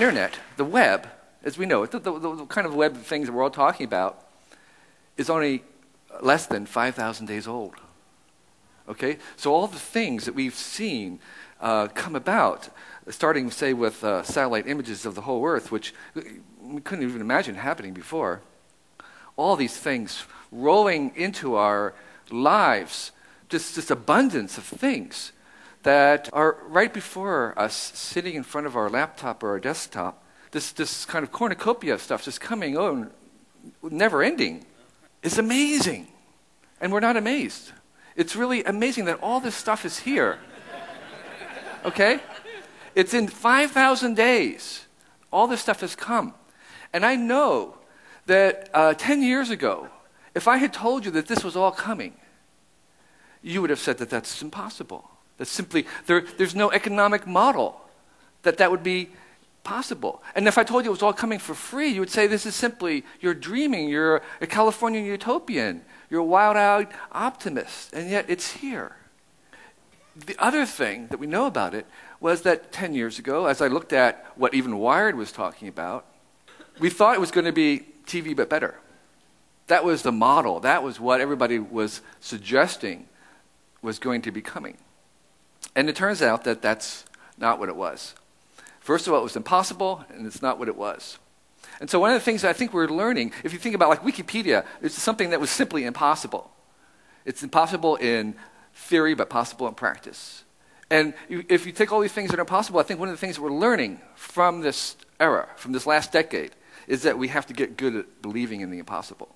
internet, the web, as we know it, the, the, the kind of web things that we're all talking about, is only less than 5,000 days old. Okay? So all the things that we've seen uh, come about, starting, say, with uh, satellite images of the whole Earth, which we couldn't even imagine happening before, all these things rolling into our lives, just this abundance of things that are right before us, sitting in front of our laptop or our desktop, this, this kind of cornucopia of stuff just coming on, never ending. It's amazing. And we're not amazed. It's really amazing that all this stuff is here. Okay? It's in 5,000 days. All this stuff has come. And I know that uh, 10 years ago, if I had told you that this was all coming, you would have said that that's impossible. Simply, there, there's no economic model that that would be possible. And if I told you it was all coming for free, you would say this is simply, you're dreaming, you're a Californian utopian, you're a wild eyed optimist, and yet it's here. The other thing that we know about it was that 10 years ago, as I looked at what even Wired was talking about, we thought it was going to be TV but better. That was the model. That was what everybody was suggesting was going to be coming. And it turns out that that's not what it was. First of all, it was impossible, and it's not what it was. And so, one of the things I think we're learning, if you think about like Wikipedia, it's something that was simply impossible. It's impossible in theory, but possible in practice. And if you take all these things that are impossible, I think one of the things we're learning from this era, from this last decade, is that we have to get good at believing in the impossible.